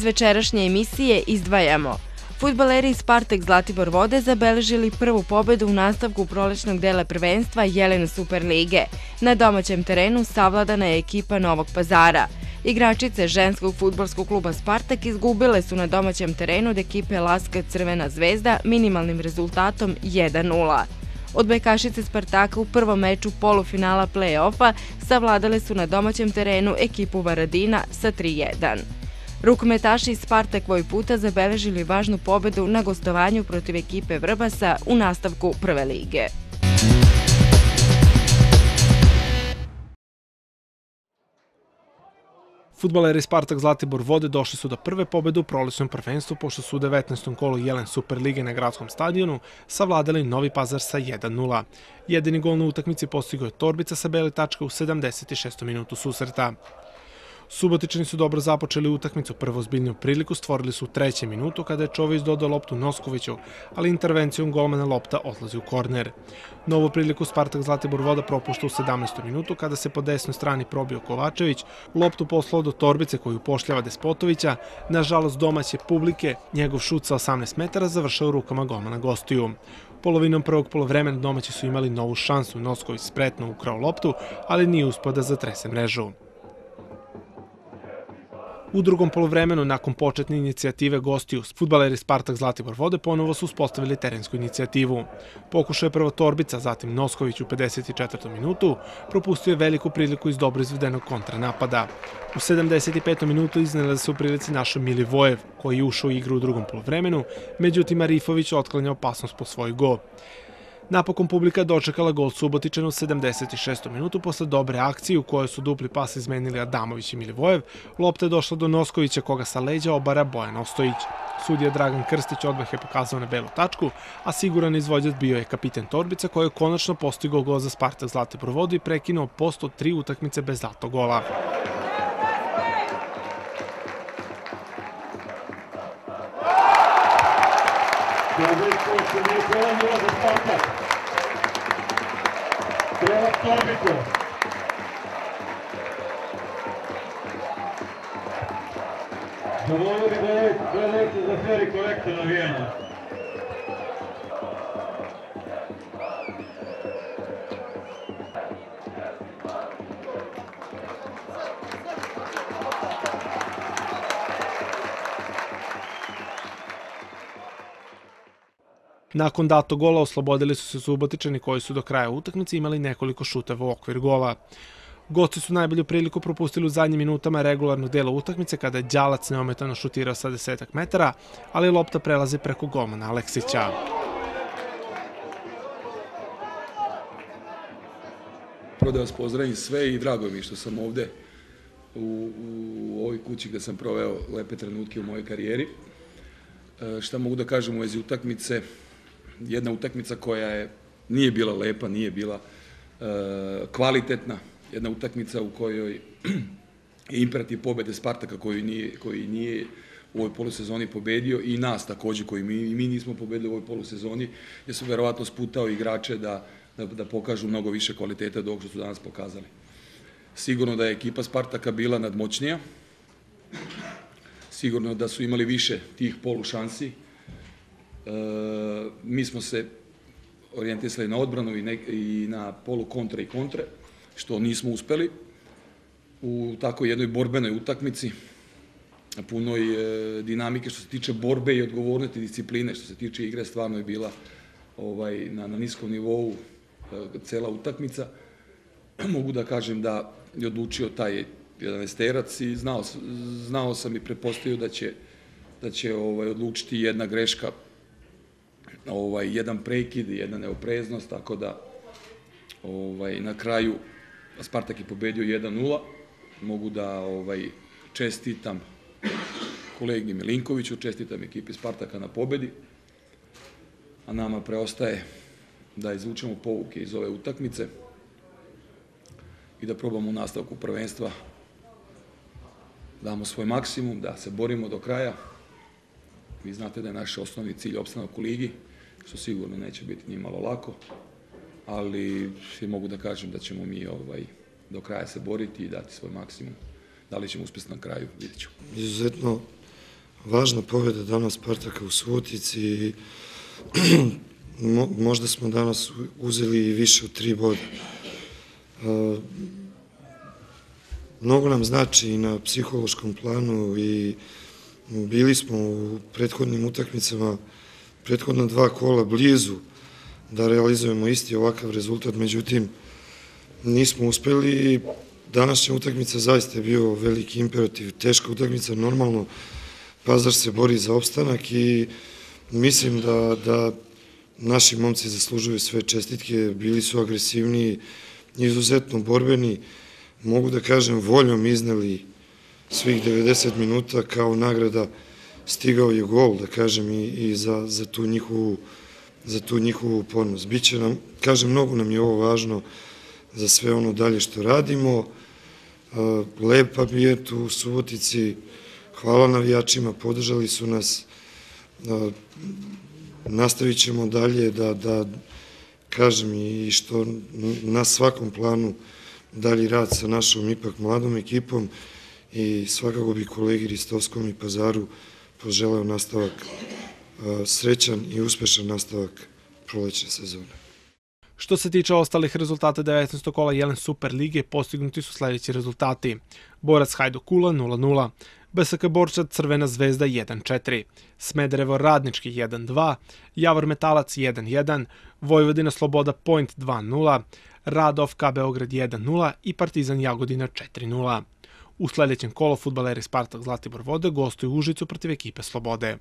Iz večerašnje emisije izdvajamo Futbaleri Spartak Zlatibor Vode zabeležili prvu pobedu u nastavku prolećnog dela prvenstva Jelena Superlige. Na domaćem terenu savladana je ekipa Novog pazara. Igračice ženskog futbolskog kluba Spartak izgubile su na domaćem terenu od ekipe Laska Crvena zvezda minimalnim rezultatom 1-0. Odbojkašice Spartaka u prvom meču polufinala play-offa savladale su na domaćem terenu ekipu Varadina sa 3-1. Rukometaši iz Spartak ovoj puta zabeležili važnu pobedu na gostovanju protiv ekipe Vrbasa u nastavku prve lige. Futbaleri Spartak Zlatibor Vode došli su do prve pobede u prolećnom prvenstvu pošto su u 19. kolu Jelen Superlige na gradskom stadionu savladali Novi Pazar sa 1-0. Jedini gol na utakmici postigao je Torbica sa bele tačka u 76. minutu susreta. Subotičani su dobro započeli utakmicu, prvo zbiljnu priliku stvorili su u trećem minutu kada je Čović dodao loptu Noskoviću, ali intervencijom golmana lopta odlazi u korner. Novu priliku Spartak Zlatibor Voda propušta u 17. minutu kada se po desnoj strani probio Kovačević, loptu poslao do torbice koju pošljava Despotovića, nažalost domaće publike, njegov šut sa 18 metara završao rukama golmana gostiju. Polovinom prvog polovremena domaći su imali novu šansu, Nosković spretno ukrao loptu, ali nije uspio da zatrese mrežu. U drugom polovremenu, nakon početne inicijative gostiju, futbaleri Spartak Zlatibor Vode ponovo su uspostavili terensku inicijativu. Pokušao je prvo Torbica, zatim Nosković u 54. minutu, propustio je veliku priliku iz dobro izvedenog kontranapada. U 75. minutu iznenada se u prilici našao Milivojev, koji je ušao u igru u drugom polovremenu, međutim Arifović otklanja opasnost po svoj gol. Napokon publika dočekala gol Subotičana u 76. minutu posle dobre akcije u kojoj su dupli pas izmenili Adamović i Milivojev. Lopta je došla do Noskovića koga sa leđa obara Bojan Ostojić. Sudija Dragan Krstić odmah je pokazao na belu tačku, a siguran izvođac bio je kapiten Torbica koji je konačno postigao gol za Spartak Zlate Provodu i prekinuo posto tri utakmice bez zlatog gola. Torbicu. Zavolio bi da je dve lekcije za fer i korektno Nakon dato gola oslobodili su se Subotičani koji su do kraja utakmice imali nekoliko šuteva u okvir gola. Gosti su najbolju priliku propustili u zadnjim minutama regularnog dela utakmice kada je Đalac neometano šutirao sa desetak metara, ali lopta prelazi preko golmana Aleksića. Prvo da vas pozdravim sve i drago mi što sam ovde u, u ovoj kući gde sam proveo lepe trenutke u mojoj karijeri. E, šta mogu da kažem u vezi utakmice? Jedna utakmica koja je nije bila lepa, nije bila e, kvalitetna, jedna utakmica u kojoj je imperativ pobede Spartaka koji nije, koji nije u ovoj polusezoni pobedio i nas takođe koji mi, mi nismo pobedili u ovoj polusezoni, je su verovatno sputao igrače da, da, da pokažu mnogo više kvaliteta ovog što su danas pokazali. Sigurno da je ekipa Spartaka bila nadmoćnija, sigurno da su imali više tih polu šansi, E, mi smo se orijentisali na odbranu i, ne, i na polu kontra i kontre, što nismo uspeli u tako jednoj borbenoj utakmici, punoj e, dinamike što se tiče borbe i odgovornosti discipline, što se tiče igre, stvarno je bila ovaj, na, na niskom nivou e, cela utakmica. Mogu da kažem da je odlučio taj 11 i znao, znao sam i prepostavio da će, da će ovaj, odlučiti jedna greška ovaj, jedan prekid, jedna neopreznost, tako da ovaj, na kraju Spartak je pobedio 1-0. Mogu da ovaj, čestitam kolegi Milinkoviću, čestitam ekipi Spartaka na pobedi, a nama preostaje da izvučemo povuke iz ove utakmice i da probamo u nastavku prvenstva damo svoj maksimum, da se borimo do kraja. Vi znate da je naš osnovni cilj opstanak u ligi, što sigurno neće biti ni malo lako, ali mogu da kažem da ćemo mi ovaj, do kraja se boriti i dati svoj maksimum. Da li ćemo uspjeti na kraju, vidjet ću. Izuzetno važna pobjeda danas Spartaka u Subotici i možda smo danas uzeli i više od tri boda. Mnogo nam znači i na psihološkom planu i bili smo u prethodnim utakmicama, prethodna dva kola blizu da realizujemo isti ovakav rezultat, međutim nismo uspeli i današnja utakmica zaista je bio veliki imperativ, teška utakmica, normalno Pazar se bori za opstanak i mislim da, da naši momci zaslužuju sve čestitke, bili su agresivni, izuzetno borbeni, mogu da kažem voljom izneli svih 90 minuta kao nagrada stigao je gol, da kažem, i, i za, za tu njihovu za tu njihovu upornost. Biće nam, kažem, mnogo nam je ovo važno za sve ono dalje što radimo. Lepa mi je tu u Subotici, hvala navijačima, podržali su nas, nastavit ćemo dalje da, da kažem i što na svakom planu dalji rad sa našom ipak mladom ekipom i svakako bi kolegi Ristovskom i Pazaru poželeo nastavak, srećan i uspešan nastavak prolećne sezone. Što se tiče ostalih rezultata 19. kola Jelen Super Lige, postignuti su sledeći rezultati. Borac Hajduk Kula 0-0, BSK Borča Crvena zvezda 1-4, Smederevo Radnički 1-2, Javor Metalac 1-1, Vojvodina Sloboda Point 2-0, Radovka Beograd 1-0 i Partizan Jagodina 4-0. U sledećem kolo futbaleri Spartak Zlatibor Vode gostuju Užicu protiv ekipe Slobode.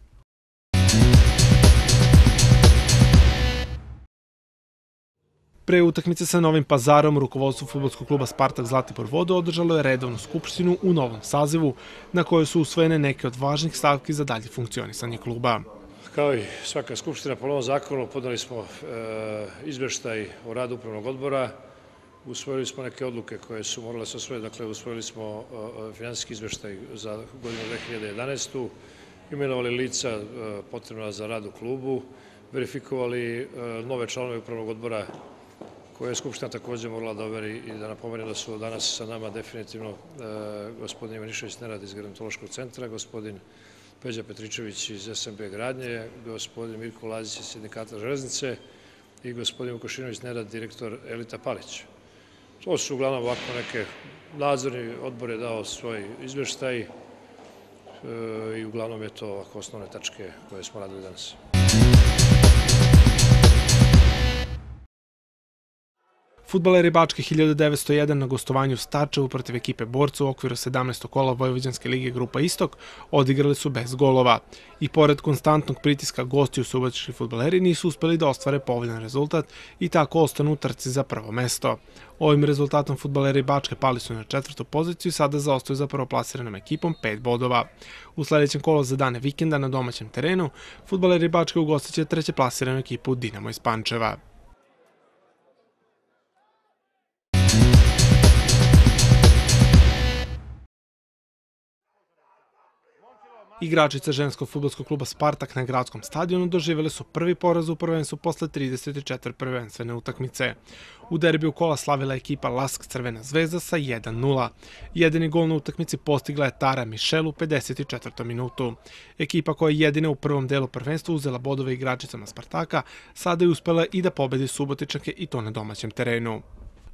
Pre utakmice sa Novim pazarom, rukovodstvo futbolskog kluba Spartak Zlatibor Vodo održalo je redovnu skupštinu u novom sazivu, na kojoj su usvojene neke od važnih stavki za dalje funkcionisanje kluba. Kao i svaka skupština po novom zakonu, podali smo e, izveštaj o radu upravnog odbora, usvojili smo neke odluke koje su morale se osvojiti, dakle usvojili smo e, finansijski izveštaj za godinu 2011. imenovali lica e, potrebna za rad u klubu, verifikovali nove članove upravnog odbora koje je Skupština takođe morala da overi i da napomene da su danas sa nama definitivno gospodin Ivanišević Nerad iz Gerontološkog centra, gospodin Peđa Petričević iz SMB Gradnje, gospodin Mirko Lazić iz Sindikata železnice i gospodin Vukošinović Nerad, direktor Elita Palić. To su uglavnom ovako neke nadzorni odbor je dao svoj izveštaj e, i uglavnom je to ovako osnovne tačke koje smo radili danas. Futbaleri Bačke 1901 na gostovanju Starčevu protiv ekipe Borca u okviru 17. kola Vojvođanske lige Grupa Istok odigrali su bez golova. I pored konstantnog pritiska gosti u subotički futbaleri nisu uspeli da ostvare povoljan rezultat i tako ostanu u trci za prvo mesto. Ovim rezultatom futbaleri Bačke pali su na četvrtu poziciju i sada zaostaju za prvoplasiranom ekipom 5 bodova. U sledećem kolu za dane vikenda na domaćem terenu, futbaleri Bačke ugostiće treće plasiranu ekipu Dinamo iz Pančeva. Igračice ženskog futbolskog kluba Spartak na gradskom stadionu doživjeli su prvi poraz u prvenstvu posle 34 prvenstvene utakmice. U derbiju kola slavila ekipa Lask Crvena zvezda sa 1-0. Jedini gol na utakmici postigla je Tara Mišel u 54. minutu. Ekipa koja je jedina u prvom delu prvenstva uzela bodove igračicama Spartaka, sada je uspela i da pobedi Subotičanke i to na domaćem terenu.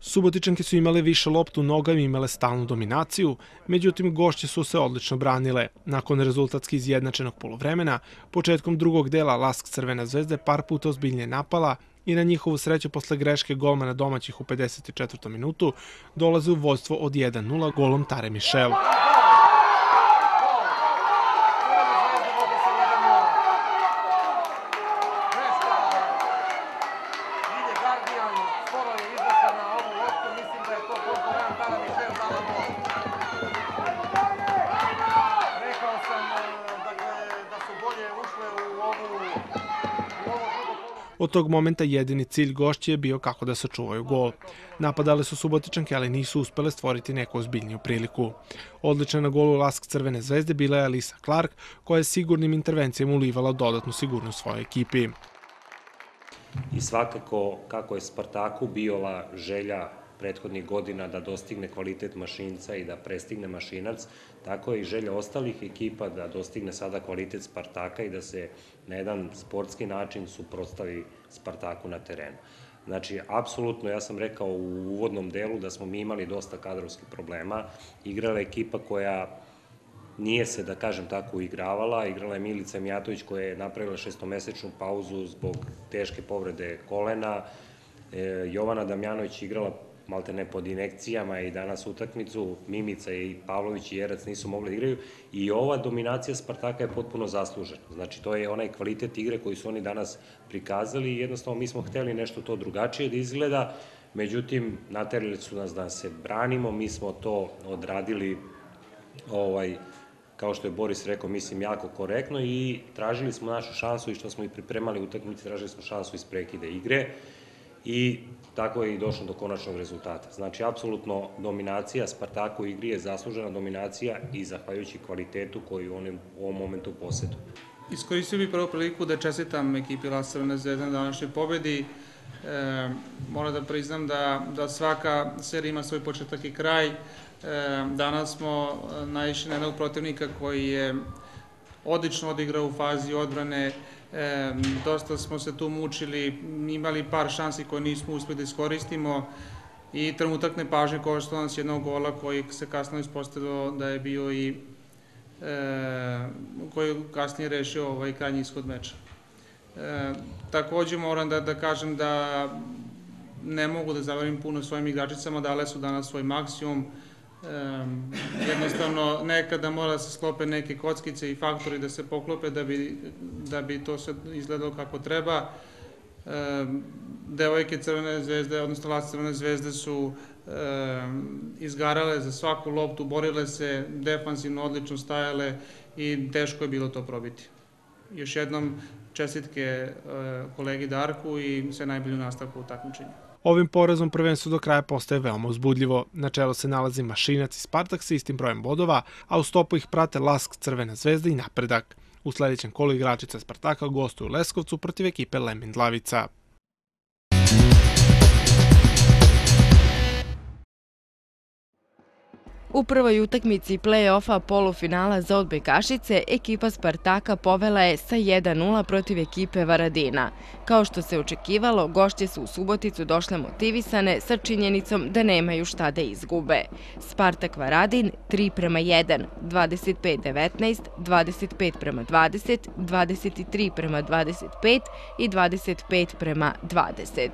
Subotičanke su imale više loptu nogama i imale stalnu dominaciju, međutim gošće su se odlično branile. Nakon rezultatski izjednačenog polovremena, početkom drugog dela Lask Crvena zvezda par puta ozbiljnije napala i na njihovu sreću posle greške golmana domaćih u 54. minutu dolaze u vojstvo od 1-0 golom Tare Mišela. Tog momenta jedini cilj gošće je bio kako da sačuvaju gol. Napadale su Subotičanke, ali nisu uspele stvoriti neku ozbiljniju priliku. Odlična na golu Lask Crvene zvezde bila je Alisa Clark, koja je sigurnim intervencijama ulivala dodatnu sigurnost svojoj ekipi. I svakako, kako je Spartaku biola želja prethodnih godina da dostigne kvalitet mašinca i da prestigne mašinac, tako je i želja ostalih ekipa da dostigne sada kvalitet Spartaka i da se na jedan sportski način suprotstavi Spartaku na terenu. Znači, apsolutno, ja sam rekao u uvodnom delu da smo mi imali dosta kadrovskih problema. Igrala ekipa koja nije se, da kažem tako, igravala. Igrala je Milica Mijatović koja je napravila šestomesečnu pauzu zbog teške povrede kolena. E, Jovana Damjanović igrala malte ne pod inekcijama i danas utakmicu, Mimica i Pavlović i Jerac nisu mogli da igraju. I ova dominacija Spartaka je potpuno zaslužena. Znači to je onaj kvalitet igre koji su oni danas prikazali i jednostavno mi smo hteli nešto to drugačije da izgleda, međutim naterili su nas da se branimo, mi smo to odradili ovaj, kao što je Boris rekao, mislim, jako korektno i tražili smo našu šansu i što smo i pripremali utakmice, tražili smo šansu iz prekide igre i tako je i došlo do konačnog rezultata. Znači, apsolutno dominacija Spartaku u igri je zaslužena dominacija i zahvaljujući kvalitetu koju oni u ovom momentu posedu. Iskoristio bih prvu priliku da čestitam ekipi Lasarana Zvezda na današnjoj pobedi. E, moram da priznam da, da svaka serija ima svoj početak i kraj. E, danas smo naišli na jednog protivnika koji je odlično odigrao u fazi odbrane, Dosta smo se tu mučili, imali par šansi koje nismo uspeli da iskoristimo i trenutak nepažnje koštao nas jednog gola koji se kasno ispostavio da je bio i koji je kasnije rešio ovaj krajnji ishod meča. Takođe moram da, da kažem da ne mogu da zavarim puno svojim igračicama, dale su danas svoj maksimum, Jednostavno nekada mora se sklope neke kockice i faktori da se poklope da bi, da bi to sve izgledalo kako treba. Devojke Crvene zvezde, odnosno Las Crvene zvezde su izgarale za svaku loptu, borile se, defansivno odlično stajale i teško je bilo to probiti. Još jednom čestitke uh, kolegi Darku i sve najbolje u nastavku u takmičenju. Ovim porazom prvenstvo do kraja postaje veoma uzbudljivo. Na čelu se nalazi Mašinac i Spartak sa istim brojem bodova, a u stopu ih prate Lask, Crvena zvezda i Napredak. U sledećem kolu igračica Spartaka gostuju u Leskovcu protiv ekipe Lemindlavica. U prvoj utakmici play-offa polufinala za odbojkašice ekipa Spartaka povela je sa 1-0 protiv ekipe Varadina. Kao što se očekivalo, gošće su u Suboticu došle motivisane sa činjenicom da nemaju šta da izgube. Spartak Varadin 3 prema 1, 25-19, 25 prema 20, 23 prema 25 i 25 prema 20.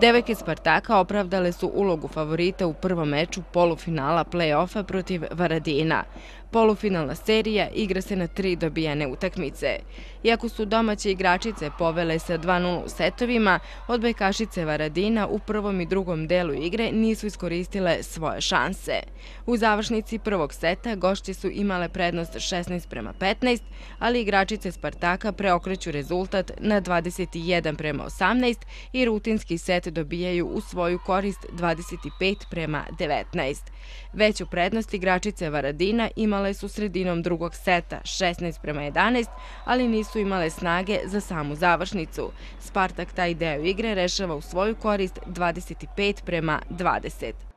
Devojke Spartaka opravdale su ulogu favorita u prvom meču polufinala play-offa protiv Varadina. Polufinalna serija igra se na tri dobijane utakmice. Iako su domaće igračice povele sa 2-0 u setovima, odbojkašice Varadina u prvom i drugom delu igre nisu iskoristile svoje šanse. U završnici prvog seta gošće su imale prednost 16 prema 15, ali igračice Spartaka preokreću rezultat na 21 prema 18 i rutinski set dobijaju u svoju korist 25 prema 19. Veću prednost igračice Varadina imale su sredinom drugog seta 16 prema 11, ali nisu imale snage za samu završnicu. Spartak taj deo igre rešava u svoju korist 25 prema 20.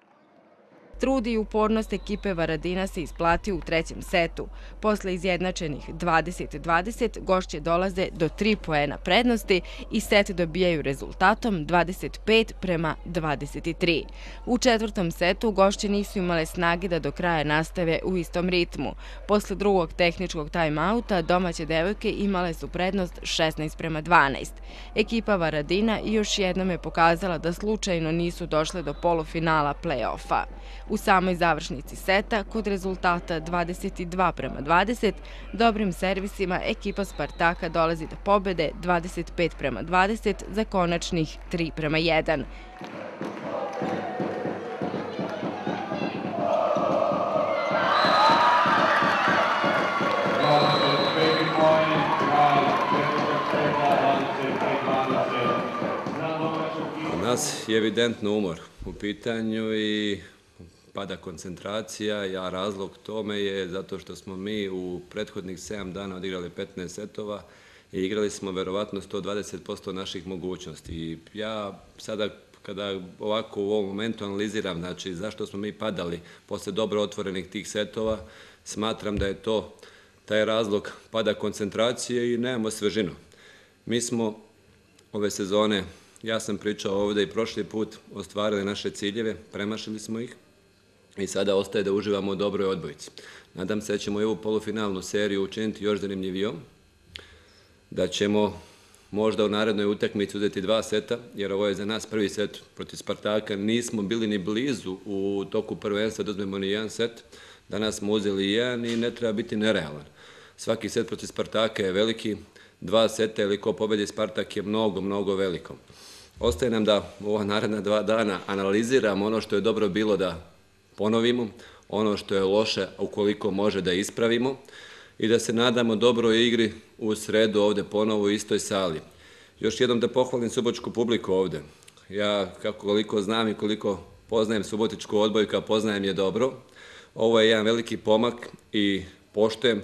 Trud i upornost ekipe Varadina se isplati u trećem setu. Posle izjednačenih 20-20, gošće dolaze do 3 poena prednosti i set dobijaju rezultatom 25 prema 23. U četvrtom setu gošće nisu imale snage da do kraja nastave u istom ritmu. Posle drugog tehničkog time-outa domaće devojke imale su prednost 16 prema 12. Ekipa Varadina još jednom je pokazala da slučajno nisu došle do polufinala play-offa. U samoj završnici seta, kod rezultata 22 prema 20, dobrim servisima ekipa Spartaka dolazi do pobede 25 prema 20 za konačnih 3 prema 1. Hvala, nas je evidentno umor u pitanju i pada koncentracija, ja razlog tome je zato što smo mi u prethodnih 7 dana odigrali 15 setova i igrali smo verovatno 120% naših mogućnosti. I ja sada kada ovako u ovom momentu analiziram, znači zašto smo mi padali posle dobro otvorenih tih setova, smatram da je to taj razlog pada koncentracije i nemamo svežinu. Mi smo ove sezone, ja sam pričao ovde i prošli put, ostvarili naše ciljeve, premašili smo ih i sada ostaje da uživamo u dobroj odbojici. Nadam se da ćemo i ovu polufinalnu seriju učiniti još zanimljivijom, da ćemo možda u narednoj utakmici uzeti dva seta, jer ovo je za nas prvi set protiv Spartaka. Nismo bili ni blizu u toku prvenstva da uzmemo ni jedan set. Danas smo uzeli jedan i ne treba biti nerealan. Svaki set protiv Spartaka je veliki, dva seta ili ko pobedi Spartak je mnogo, mnogo veliko. Ostaje nam da u ova naredna dva dana analiziramo ono što je dobro bilo da ponovimo, ono što je loše ukoliko može da ispravimo i da se nadamo dobroj igri u sredu ovde ponovo u istoj sali. Još jednom da pohvalim subočku publiku ovde. Ja kako koliko znam i koliko poznajem subotičku odbojku, a poznajem je dobro, ovo je jedan veliki pomak i poštujem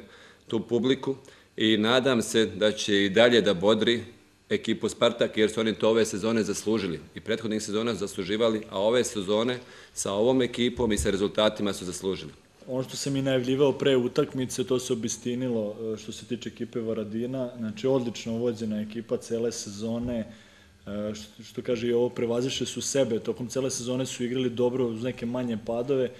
tu publiku i nadam se da će i dalje da bodri ekipu Spartak, jer su oni to ove sezone zaslužili. I prethodnih sezona zasluživali, a ove sezone sa ovom ekipom i sa rezultatima su zaslužili. Ono što sam i najavljivao pre utakmice, to se obistinilo e, što se tiče ekipe Varadina. Znači, odlično uvođena ekipa cele sezone, e, što, što kaže i ovo, prevaziše su sebe. Tokom cele sezone su igrali dobro uz neke manje padove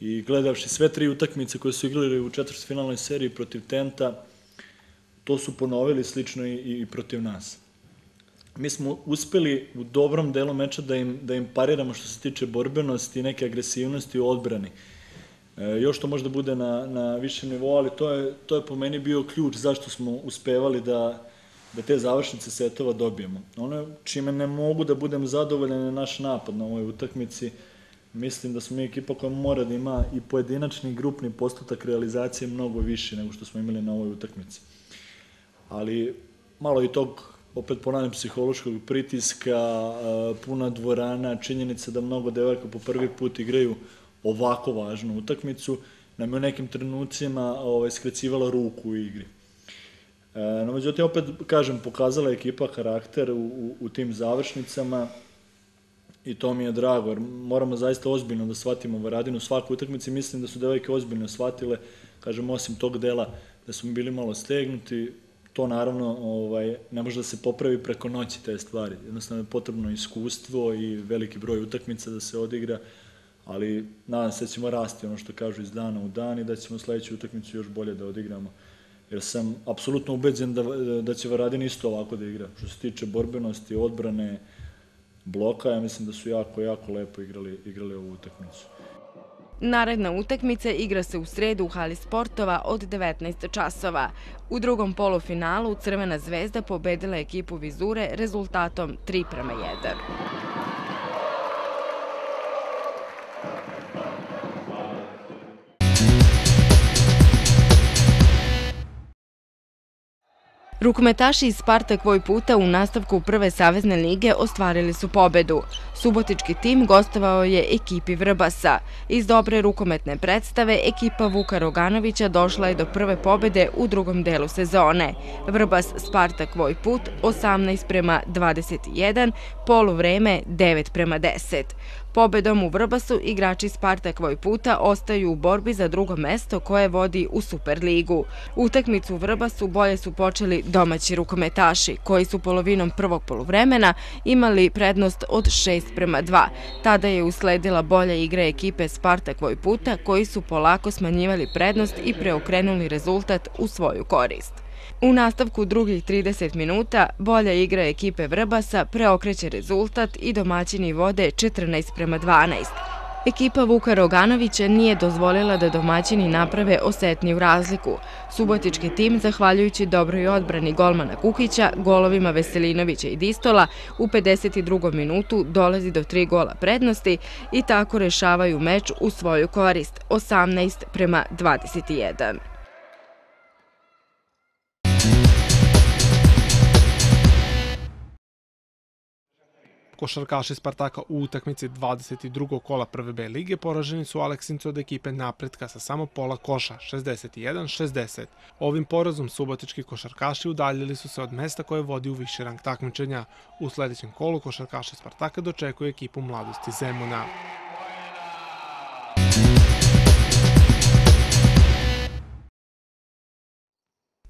i gledavši sve tri utakmice koje su igrali u četvrstfinalnoj seriji protiv Tenta, to su ponovili slično i, i protiv nas. Mi smo uspeli u dobrom delu meča da im, da im pariramo što se tiče borbenosti i neke agresivnosti u odbrani. E, još to možda bude na, na višem nivou, ali to je, to je po meni bio ključ zašto smo uspevali da, da te završnice setova dobijemo. Ono čime ne mogu da budem zadovoljan je naš napad na ovoj utakmici. Mislim da smo mi ekipa koja mora da ima i pojedinačni grupni postotak realizacije mnogo više nego što smo imali na ovoj utakmici ali malo i tog, opet ponavljam, psihološkog pritiska, puna dvorana, činjenica da mnogo devojka po prvi put igraju ovako važnu utakmicu, nam je u nekim trenucima ovaj, skrecivala ruku u igri. E, no, međutim, opet, kažem, pokazala je ekipa karakter u, u, u tim završnicama i to mi je drago, jer moramo zaista ozbiljno da shvatimo Varadinu svaku utakmici. Mislim da su devojke ozbiljno shvatile, kažem, osim tog dela da smo bili malo stegnuti, to naravno ovaj, ne može da se popravi preko noći te stvari. Jednostavno je potrebno iskustvo i veliki broj utakmica da se odigra, ali nadam se da ćemo rasti ono što kažu iz dana u dan i da ćemo sledeću utakmicu još bolje da odigramo. Jer sam apsolutno ubeđen da, da će Varadin isto ovako da igra. Što se tiče borbenosti, odbrane, bloka, ja mislim da su jako, jako lepo igrali, igrali ovu utakmicu. Naredna utakmica igra se u sredu u hali sportova od 19 časova. U drugom polufinalu Crvena zvezda pobedila ekipu Vizure rezultatom 3 prema 1. Rukometaši iz Spartak Vojputa u nastavku prve savezne lige ostvarili su pobedu. Subotički tim gostovao je ekipi Vrbasa. Iz dobre rukometne predstave ekipa Vuka Roganovića došla je do prve pobede u drugom delu sezone. Vrbas Spartak Vojput 18 prema 21, poluvreme 9 prema 10. Pobedom u Vrbasu igrači Spartak Vojputa ostaju u borbi za drugo mesto koje vodi u Superligu. Utakmicu u Vrbasu bolje su počeli domaći rukometaši, koji su polovinom prvog poluvremena imali prednost od 6 prema 2. Tada je usledila bolja igra ekipe Spartak Vojputa, koji su polako smanjivali prednost i preokrenuli rezultat u svoju korist. U nastavku drugih 30 minuta bolja igra ekipe Vrbasa preokreće rezultat i domaćini vode 14 prema 12. Ekipa Vuka Roganovića nije dozvolila da domaćini naprave osetniju razliku. Subotički tim, zahvaljujući dobroj odbrani golmana Kukića, golovima Veselinovića i Distola, u 52. minutu dolazi do tri gola prednosti i tako rešavaju meč u svoju korist, 18 prema 21. Košarkaši Spartaka u utakmici 22. kola prve B lige poraženi su Aleksinci od ekipe napretka sa samo pola koša, 61-60. Ovim porazom subotički košarkaši udaljili su se od mesta koje vodi u viši rang takmičenja. U sledećem kolu košarkaši Spartaka dočekuju ekipu mladosti Zemuna.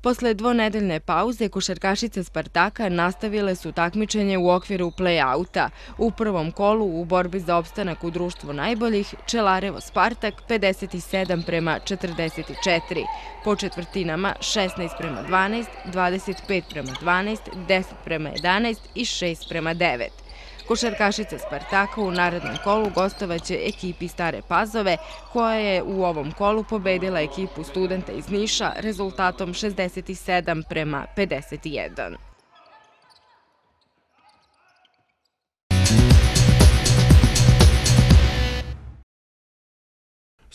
Posle dvonedeljne pauze, košarkašice Spartaka nastavile su takmičenje u okviru play-outa. U prvom kolu u borbi za opstanak u društvu najboljih, Čelarevo Spartak 57 prema 44. Po četvrtinama 16 prema 12, 25 prema 12, 10 prema 11 i 6 prema 9. Košarkašica Spartaka u narednom kolu gostovaće ekipi Stare Pazove, koja je u ovom kolu pobedila ekipu studenta iz Niša rezultatom 67 prema 51.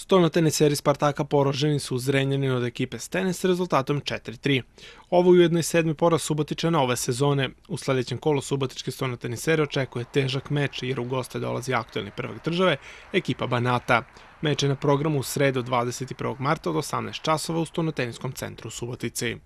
Sto teniseri Spartaka poroženi su u Zrenjanini od ekipe Stene s rezultatom 4-3. Ovo je ujedno i sedmi poraz Subotičana ove sezone. U sledećem kolu Subotički stono teniseri očekuje težak meč jer u goste dolazi aktualni prvak države, ekipa Banata. Meč je na programu u sredu 21. marta od 18 časova u stonoteniskom centru u Subotici.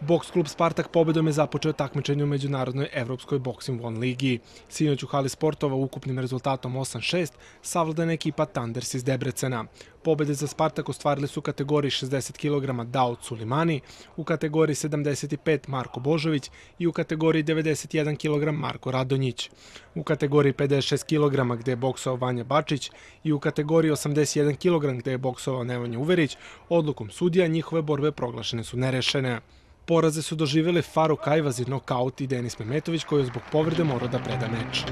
Boks klub Spartak pobedom je započeo takmičenje u Međunarodnoj evropskoj Boxing One ligi. Sinoć u hali sportova ukupnim rezultatom 8-6 savladana ekipa Thunders iz Debrecena. Pobede za Spartak ostvarili su u kategoriji 60 kg Daud Sulimani, u kategoriji 75 Marko Božović i u kategoriji 91 kg Marko Radonjić. U kategoriji 56 kg gde je boksovao Vanja Bačić i u kategoriji 81 kg gde je boksovao Nevanja Uverić, odlukom sudija njihove borbe proglašene su nerešene. Poraze su doživjeli Faruk Ajvazir nokaut i Denis Memetović koji je zbog povrede morao da preda meč.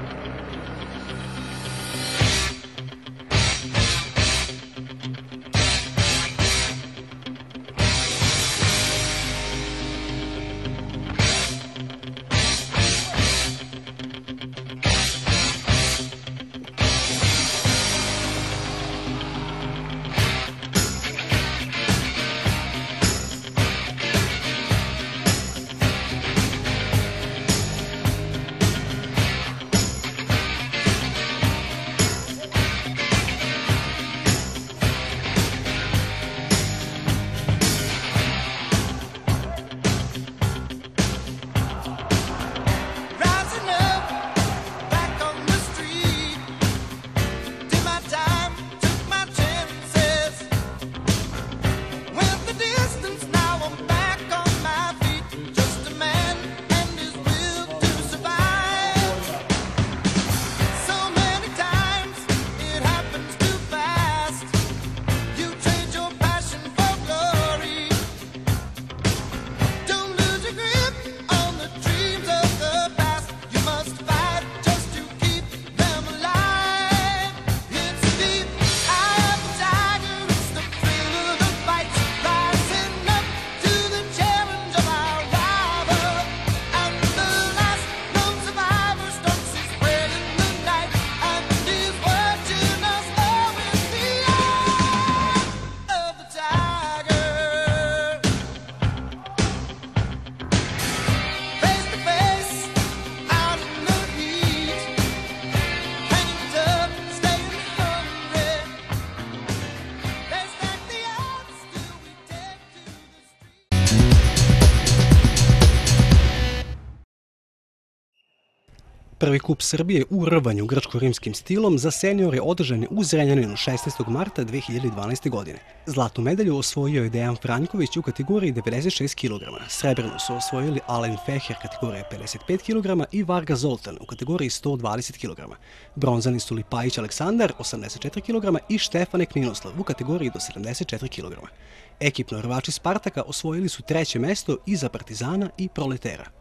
Prvi kup Srbije u rvanju grčko-rimskim stilom za seniore održan u Zrenjaninu 16. marta 2012. godine. Zlatnu medalju osvojio je Dejan Franjković u kategoriji 96 kg. Srebrnu su osvojili Alen Feher kategorije 55 kg i Varga Zoltan u kategoriji 120 kg. Bronzani su Lipajić Aleksandar 84 kg i Štefanek Ninoslav u kategoriji do 74 kg. Ekipno rvači Spartaka osvojili su treće mesto iza Partizana i Proletera.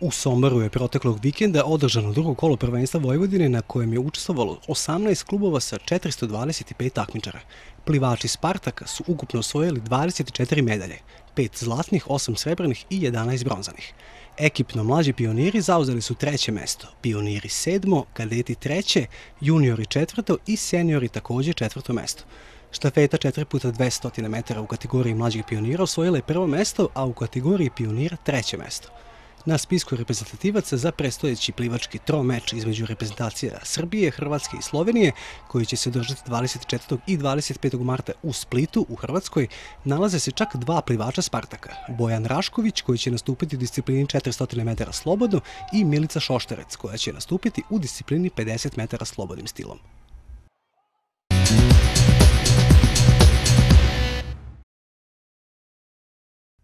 U Sombaru je proteklog vikenda održano drugo kolo prvenstva Vojvodine na kojem je učestvovalo 18 klubova sa 425 takmičara. Plivači Spartaka su ukupno osvojili 24 medalje, 5 zlatnih, 8 srebrnih i 11 bronzanih. Ekipno mlađi pioniri zauzeli su treće mesto, pioniri sedmo, kadeti treće, juniori četvrto i seniori takođe četvrto mesto. Štafeta 4 puta 200 metara u kategoriji mlađih pionira osvojila je prvo mesto, a u kategoriji pionira treće mesto na spisku reprezentativaca za prestojeći plivački tromeč između reprezentacija Srbije, Hrvatske i Slovenije, koji će se održati 24. i 25. marta u Splitu u Hrvatskoj, nalaze se čak dva plivača Spartaka. Bojan Rašković, koji će nastupiti u disciplini 400 metara slobodno, i Milica Šošterec, koja će nastupiti u disciplini 50 metara slobodnim stilom.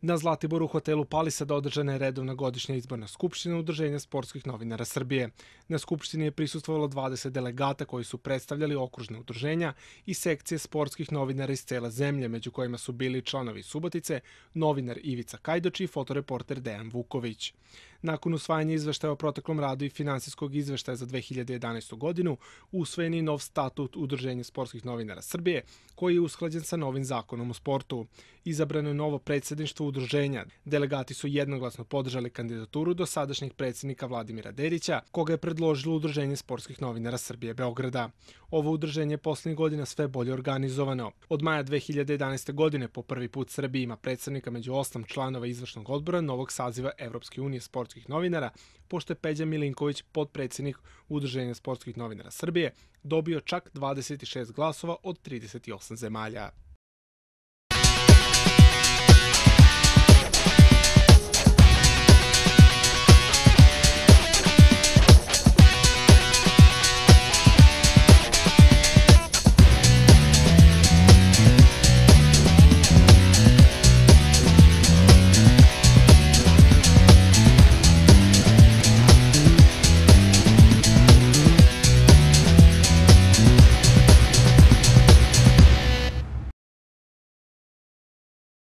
Na Zlatiboru hotelu Palisada održana je redovna godišnja izborna skupština Udruženja sportskih novinara Srbije. Na skupštini je prisustvovalo 20 delegata koji su predstavljali okružne udruženja i sekcije sportskih novinara iz cele zemlje, među kojima su bili članovi Subotice, novinar Ivica Kajdoči i fotoreporter Dejan Vuković. Nakon usvajanja izveštaja o proteklom radu i finansijskog izveštaja za 2011. godinu, usvojen je nov statut Udruženja sportskih novinara Srbije, koji je usklađen sa novim zakonom o sportu. Izabrano je novo predsedništvo udruženja. Delegati su jednoglasno podržali kandidaturu do sadašnjeg predsednika Vladimira Derića, koga je predložilo Udruženje sportskih novinara Srbije Beograda. Ovo udruženje je poslednjih godina sve bolje organizovano. Od maja 2011. godine po prvi put Srbija ima predsednika među osam članova izvršnog odbora novog saziva Evropske unije sportskih novinara, pošto je Peđa Milinković, podpredsednik Udruženja sportskih novinara Srbije, dobio čak 26 glasova od 38 zemalja.